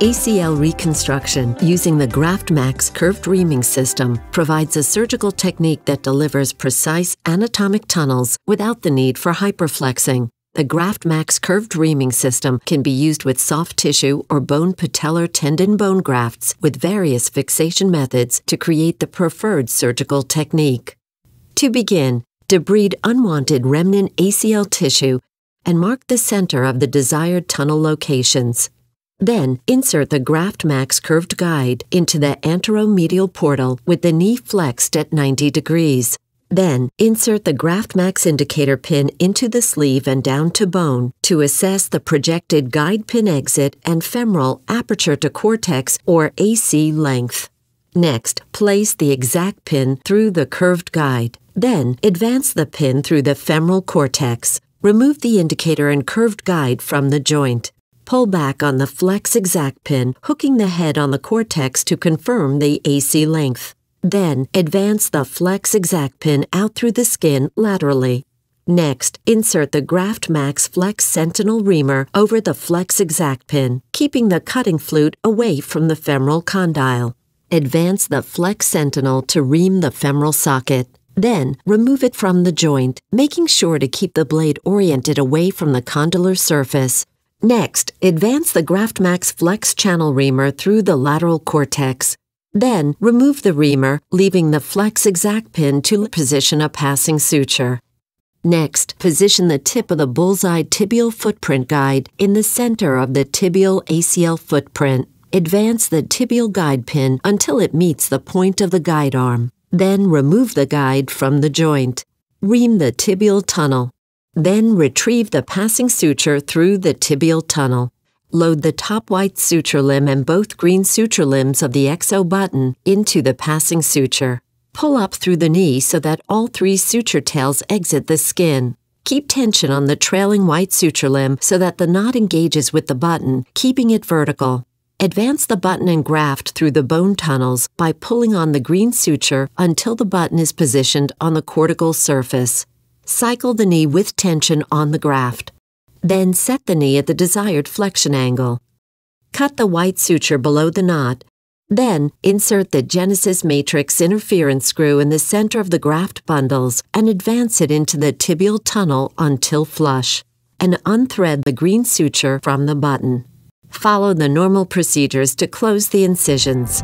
ACL reconstruction using the GraftMax curved reaming system provides a surgical technique that delivers precise anatomic tunnels without the need for hyperflexing. The GraftMax curved reaming system can be used with soft tissue or bone patellar tendon bone grafts with various fixation methods to create the preferred surgical technique. To begin, debride unwanted remnant ACL tissue and mark the center of the desired tunnel locations. Then insert the GraftMax curved guide into the anteromedial portal with the knee flexed at 90 degrees. Then insert the GraftMax indicator pin into the sleeve and down to bone to assess the projected guide pin exit and femoral aperture to cortex or AC length. Next, place the exact pin through the curved guide. Then advance the pin through the femoral cortex. Remove the indicator and curved guide from the joint. Pull back on the flex exact pin, hooking the head on the cortex to confirm the AC length. Then, advance the flex exact pin out through the skin laterally. Next, insert the GraftMax Flex Sentinel Reamer over the flex exact pin, keeping the cutting flute away from the femoral condyle. Advance the Flex Sentinel to ream the femoral socket. Then, remove it from the joint, making sure to keep the blade oriented away from the condylar surface. Next, advance the GraftMax Flex channel reamer through the lateral cortex. Then, remove the reamer, leaving the Flex exact pin to position a passing suture. Next, position the tip of the bullseye tibial footprint guide in the center of the tibial ACL footprint. Advance the tibial guide pin until it meets the point of the guide arm. Then remove the guide from the joint. Ream the tibial tunnel. Then retrieve the passing suture through the tibial tunnel. Load the top white suture limb and both green suture limbs of the XO button into the passing suture. Pull up through the knee so that all three suture tails exit the skin. Keep tension on the trailing white suture limb so that the knot engages with the button, keeping it vertical. Advance the button and graft through the bone tunnels by pulling on the green suture until the button is positioned on the cortical surface. Cycle the knee with tension on the graft. Then set the knee at the desired flexion angle. Cut the white suture below the knot. Then insert the Genesys Matryx interference screw in the center of the graft bundles and advance it into the tibial tunnel until flush. And unthread the green suture from the button. Follow the normal procedures to close the incisions.